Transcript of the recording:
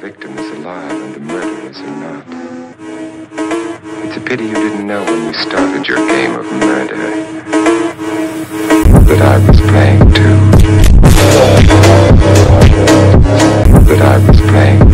victim is alive and the murderers are not. It's a pity you didn't know when you started your game of murder that I was playing too. That I was playing